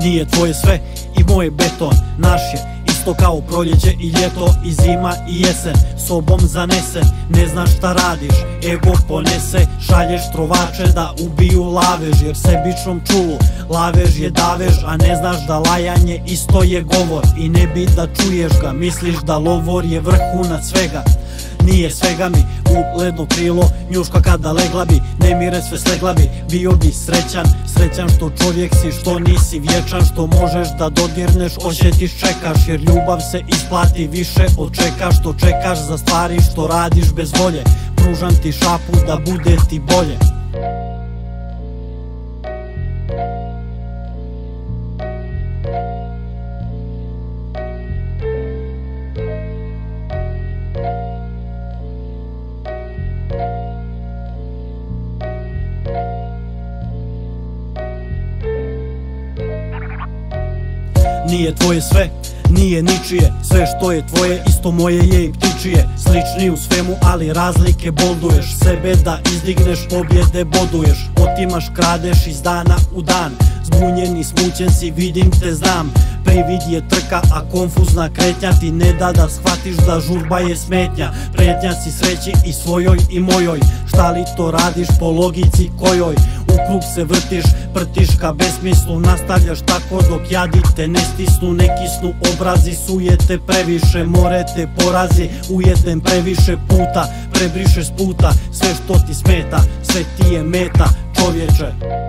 Nije tvoje sve i moje beton Naš je isto kao proljeće i ljeto I zima i jesen. Sobom zanese Ne znaš šta radiš Ego ponese. Šalješ trovače da ubiju lavež Jer sebičnom čulu Lavež je davež A ne znaš da lajanje isto je govor. I ne bi da čuješ ga Misliš da lovor je vrhunac svega. Nije svega mi u ledno krilo Njuška kada legla bi, nemire sve slegla bi. Bio bi srećan, srećan što čovjek si Što nisi vječan, što možeš da dodirneš Osjetiš, čekaš jer ljubav se isplati Više od čekaš, što čekaš za stvari Što radiš bez volje. Pružam ti šapu da bude ti bolje. Nije tvoje sve, nije ničije Sve što je tvoje, isto moje je i ptičije. Slični u svemu, ali razlike bolduješ. Sebe da izdigneš, pobjede boduješ. Otimaš, kradeš iz dana u dan. Zbunjeni, smućen si, vidim te, znam. Privid je trka, a konfuzna kretnja Ti ne da da shvatiš da žurba je smetnja. Pretnja si sreći i svojoj i mojoj. Šta li to radiš po logici kojoj U krug se vrtiš, prtiš ka besmislu Nastavljaš tako dok jadi te ne stisnu Ne kisnu. Obrazi, sujete previše Morete porazi, ujedem previše puta Prebrišeš puta, sve što ti smeta Sve ti je meta, čovječe